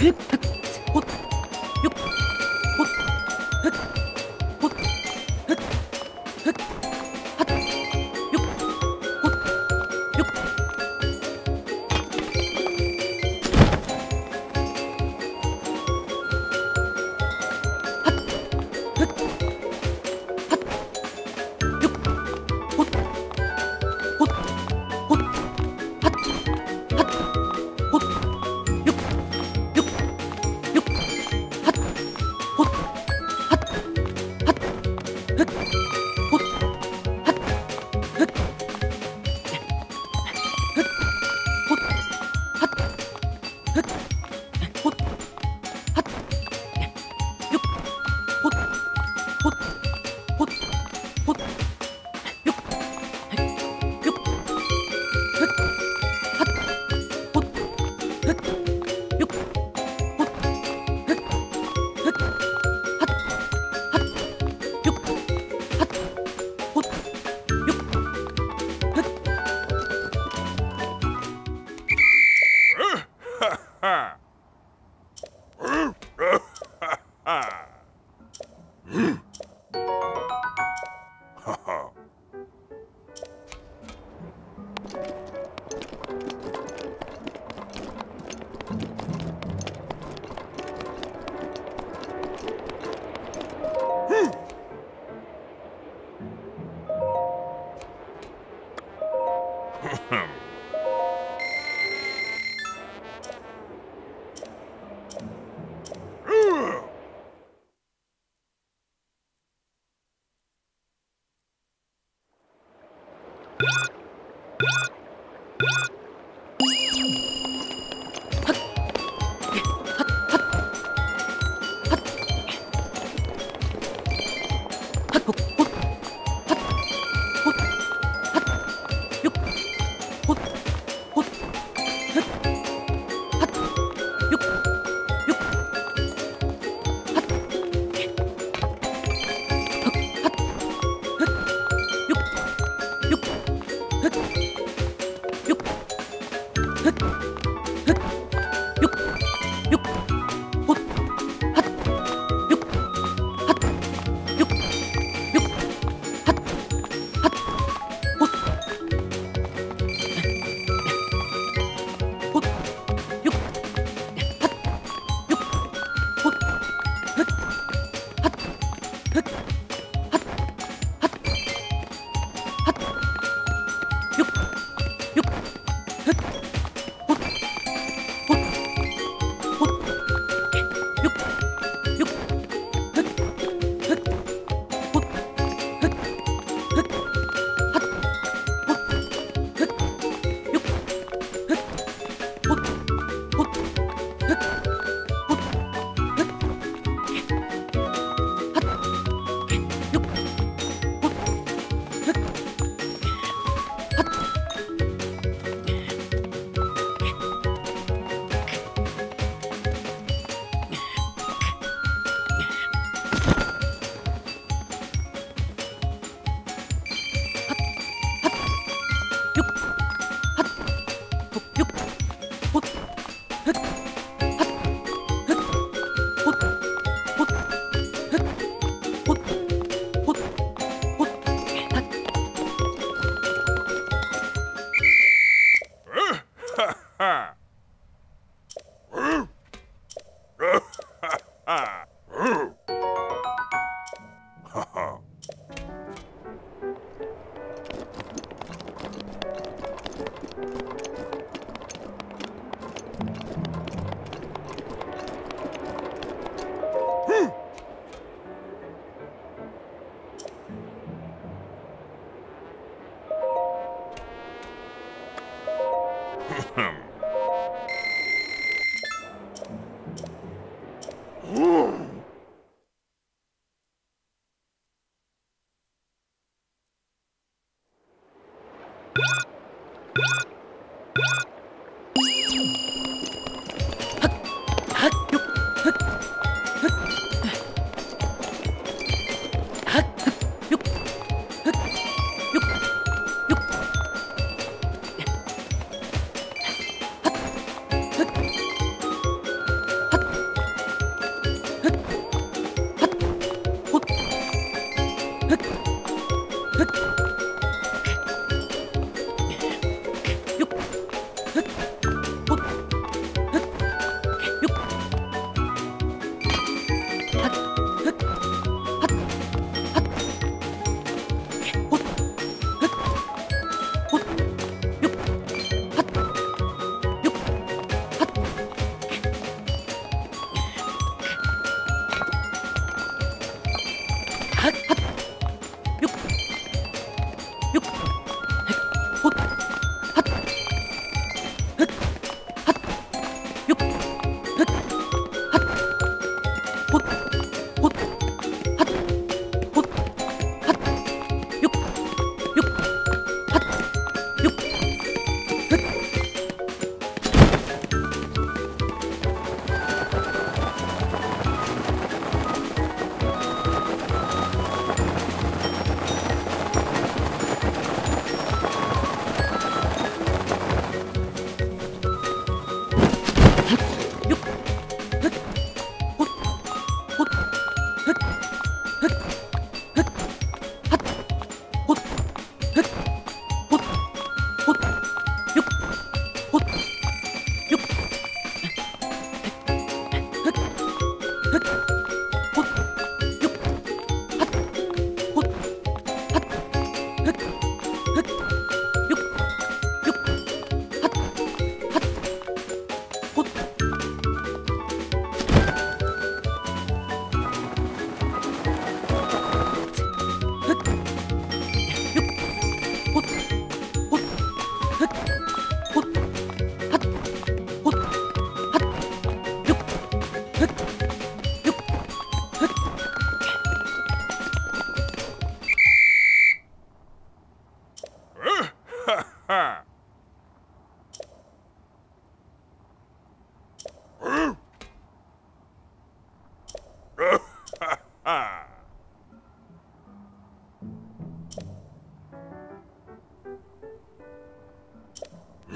그 폿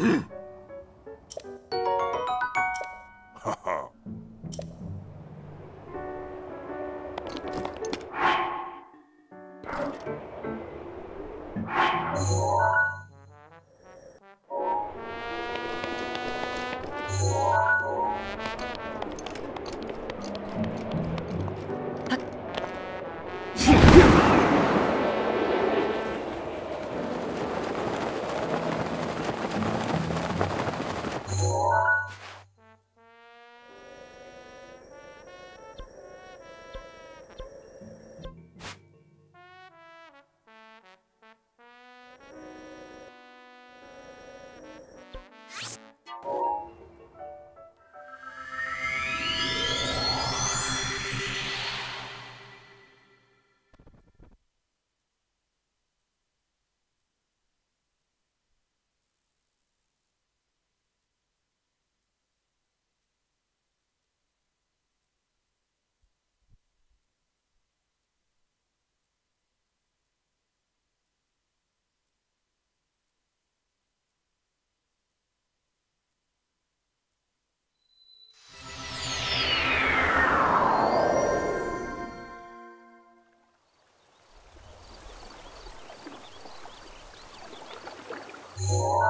Mm-hmm. Oh.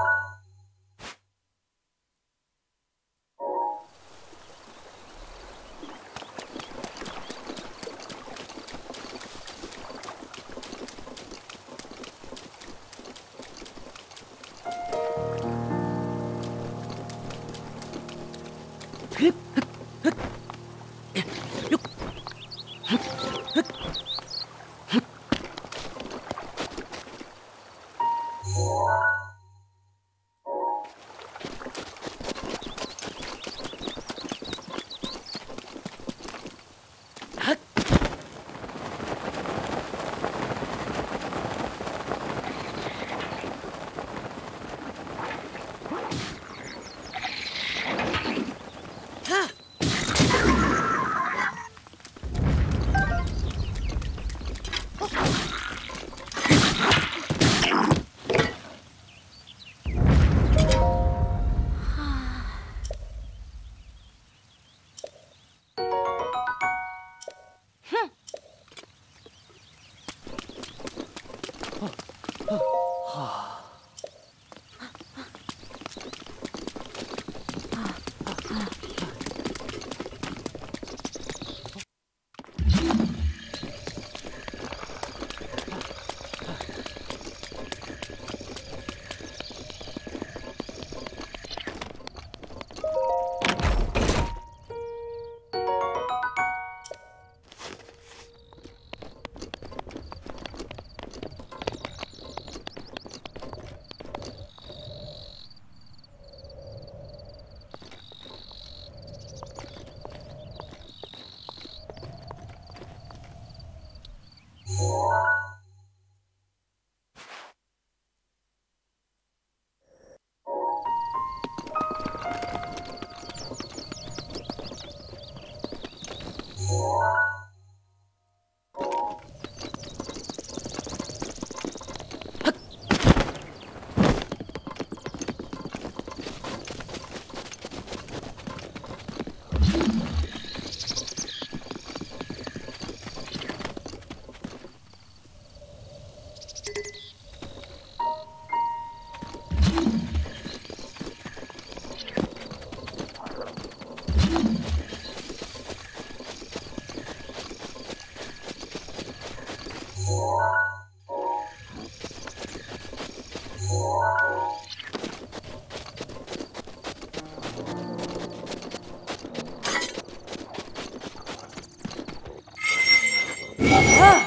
Música Huh?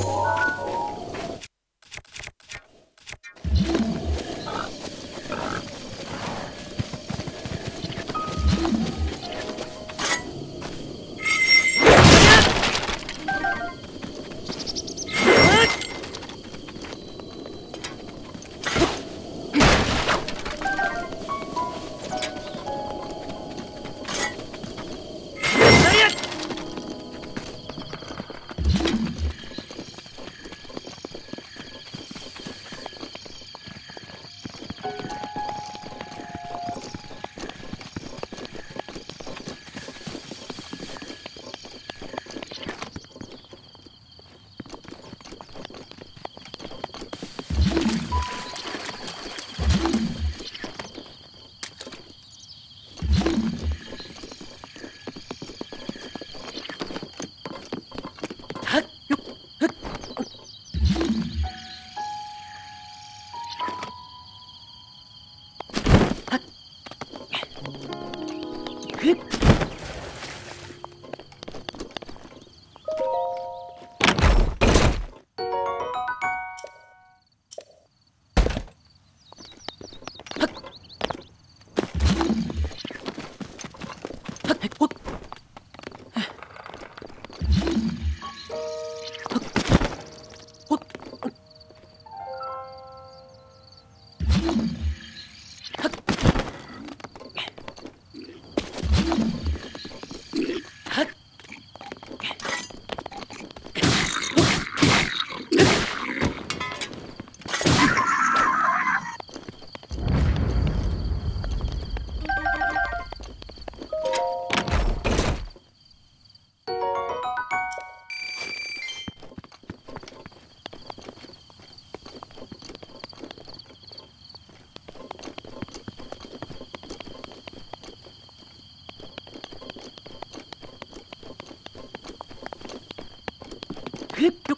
Whoa. grip to